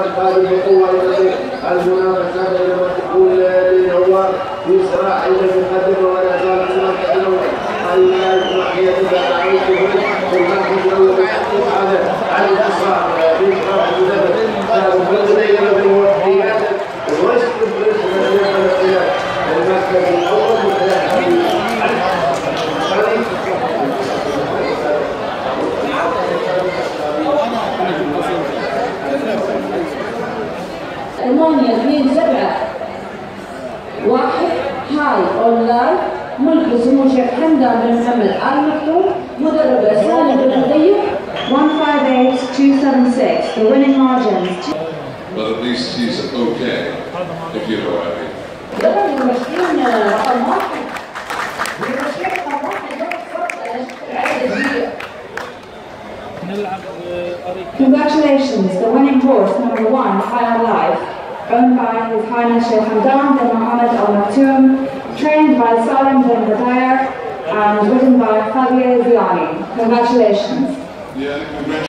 أصحاب الحقوة والتي المنافسة بين مسؤول بن هو في صراع لم يقدم ولا زال هناك أنه أن الإسماعيلية بعد عيشه في المركز الأول على على الأسرع في صراع الجبل فبالنسبة إلى الموحدين واسلم بالنسبة إلى المركز الأول المانيا اثنين سبعة واحد هاي اون لايف ملك سمو الشيخ حمدان بن محمد آل مكتوم مدربة سالم بن مضيق 158276. The winning margins. but at least he's okay, if you know what I mean. يلا المشكلين رقم واحد المشكلين رقم واحد ده فرق العدد الجديد نلعب أريك Congratulations, the winning horse, number one, High on Life, owned by His Highness Sheikh Hamdan bin Mohammed Al Maktoum, trained by Salim bin Ghadayer, and written by Fabio Ziani. Congratulations. Yeah,